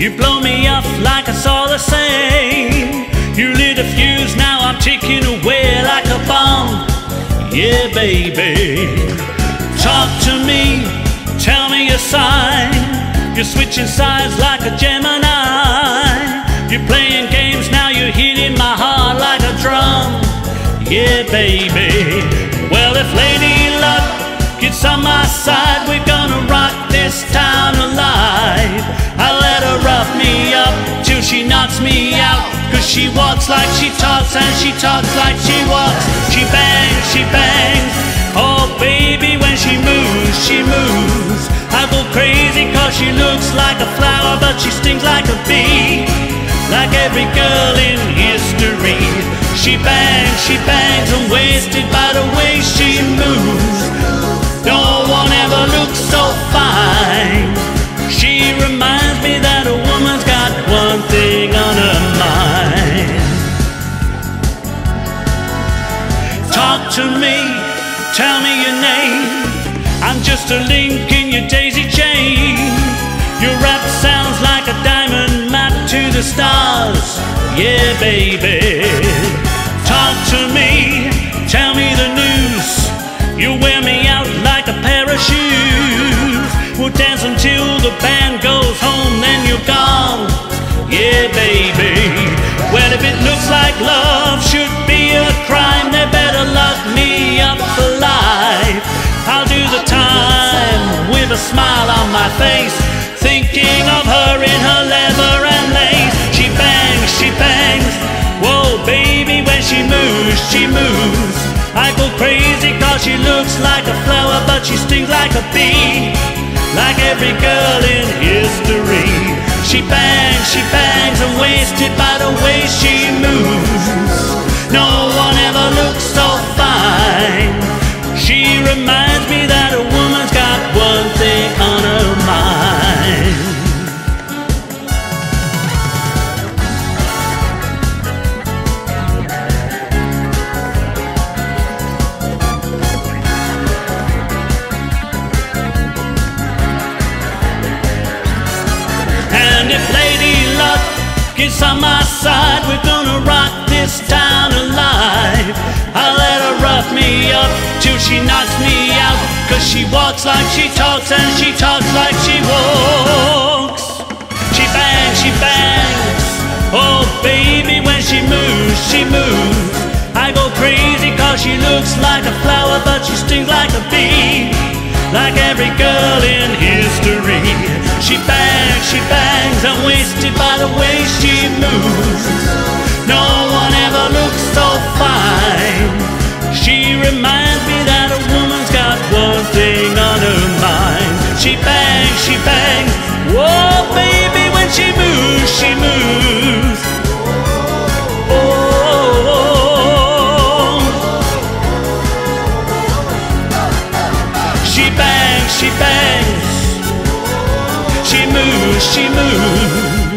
You blow me off like it's all the same. You lit a fuse, now I'm ticking away like a bomb. Yeah, baby. Talk to me, tell me a sign. You're switching sides like a Gemini. You're playing games, now you're hitting my heart like a drum. Yeah, baby. Well, if Lady Luck gets on my side, knocks me out. Cause she walks like she talks and she talks like she walks. She bangs, she bangs. Oh baby, when she moves, she moves. I go crazy cause she looks like a flower, but she stings like a bee. Like every girl in history. She bangs, she bangs, I'm wasted by I'm just a link in your daisy chain. Your rap sounds like a diamond map to the stars. Yeah, baby. Talk to me, tell me the news. You wear me out like a pair of shoes. We'll dance until the band goes home, then you're gone. Yeah, baby. Well, if it looks like love should she looks like a flower, but she stings like a bee like every girl in history. She bangs, she bangs, gets on my side, we're gonna rock this town alive. I'll let her rough me up till she knocks me out. Cause she walks like she talks and she talks like she walks. She bangs, she bangs. Oh, baby, when she moves, she moves. I go crazy cause she looks like a flower, but she stings like a bee. Like every girl in history. She bangs, she bangs, I'm wasted by the way she she moved.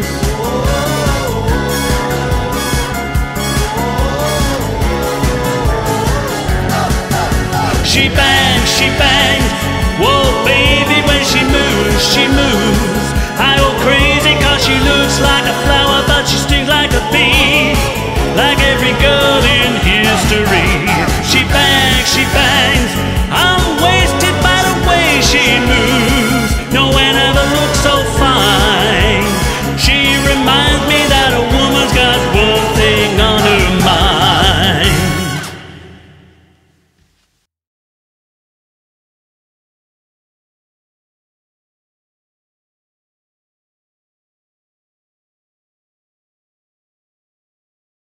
She banged, she banged. Whoa, baby, when she moves, she moves. I go crazy cause she looks like a flower, but she stings like a bee. Like every girl in history.